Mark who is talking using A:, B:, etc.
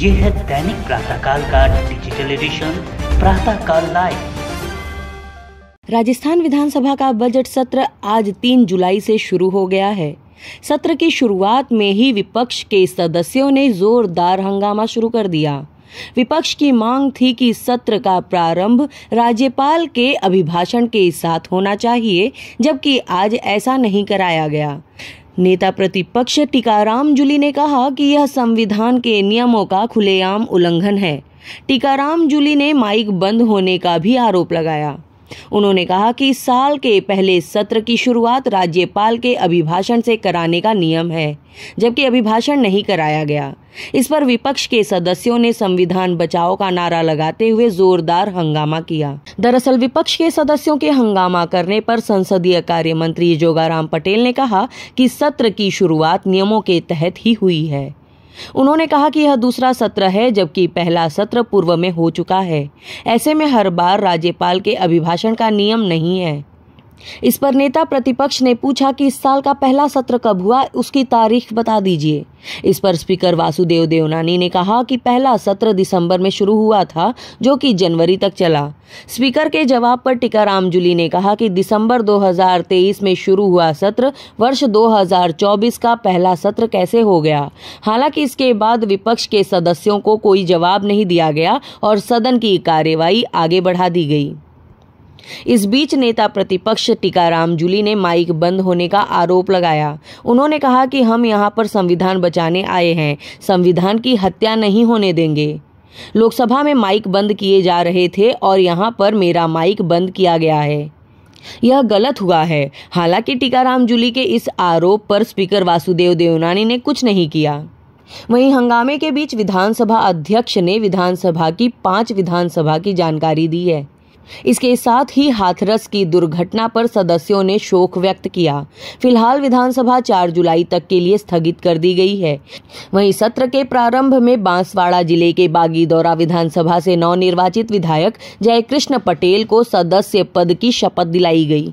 A: ये है दैनिक प्रातःकाल का digital edition Pratahkal live
B: Rajasthan विधानसभा का बजट सत्र आज 3 जुलाई से शुरू हो गया है। सत्र की शुरुआत में ही विपक्ष के सदस्यों ने जोरदार हंगामा शुरू कर दिया। विपक्ष की मांग थी कि सत्र का प्रारंभ राज्यपाल के अभिभाषण के साथ होना चाहिए, जबकि आज ऐसा नहीं कराया गया। नेता प्रतिपक्ष टीकाराम जुली ने कहा कि यह संविधान के नियमों का खुलेआम उल्लंघन है। टीकाराम जुली ने माइक बंद होने का भी आरोप लगाया। उन्होंने कहा कि साल के पहले सत्र की शुरुआत राज्यपाल के अभिभाषण से कराने का नियम है, जबकि अभिभाषण नहीं कराया गया। इस पर विपक्ष के सदस्यों ने संविधान बचाओ का नारा लगाते हुए जोरदार हंगामा किया। दरअसल विपक्ष के सदस्यों के हंगामा करने पर संसदीय कार्य मंत्री जोगाराम पटेल ने कहा कि सत्र की शुरुआत नियमों के तहत ही हुई है। उन्होंने कहा कि यह दूसरा सत्र है, जबकि पहला सत्र पूर्व में हो चुका है। ऐसे में हर बार राज्यपाल के अभिभाषण का नियम नहीं है। इस पर नेता प्रतिपक्ष ने पूछा कि इस साल का पहला सत्र कब हुआ, उसकी तारीख बता दीजिए। इस पर स्पीकर वासुदेव देवनानी ने कहा कि पहला सत्र दिसंबर में शुरू हुआ था, जो कि जनवरी तक चला। स्पीकर के जवाब पर टीकाराम जूली ने कहा कि दिसंबर 2023 में शुरू हुआ सत्र, वर्ष 2024 का पहला सत्र कैसे हो गया? हालाँकि इसके बाद विपक्ष के सदस्यों को कोई जवाब नहीं दिया गया और सदन की कार्यवाही आगे बढ़ा दी गई। इस बीच नेता प्रतिपक्ष टीकाराम जुली ने माइक बंद होने का आरोप लगाया। उन्होंने कहा कि हम यहाँ पर संविधान बचाने आए हैं। संविधान की हत्या नहीं होने देंगे। लोकसभा में माइक बंद किए जा रहे थे और यहाँ पर मेरा माइक बंद किया गया है। यह गलत हुआ है। हालाँकि टीकाराम जुली के इस आरोप पर स्पीकर वासुदेव देवनानी ने कुछ नहीं किया। वहीं हंगामे के बीच विधानसभा अध्यक्ष ने विधानसभा की पाँच विधानसभा की जानकारी दी है। इसके साथ ही हाथरस की दुर्घटना पर सदस्यों ने शोक व्यक्त किया। फ़िलहाल विधानसभा 4 जुलाई तक के लिए स्थगित कर दी गई है। वहीं सत्र के प्रारंभ में बांसवाड़ा ज़िले के बागीदौरा विधानसभा से नवनिर्वाचित विधायक जयकृष्ण पटेल को सदस्य पद की शपथ दिलाई गई।